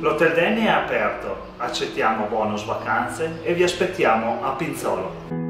L'Hotel Denny è aperto, accettiamo bonus vacanze e vi aspettiamo a Pinzolo.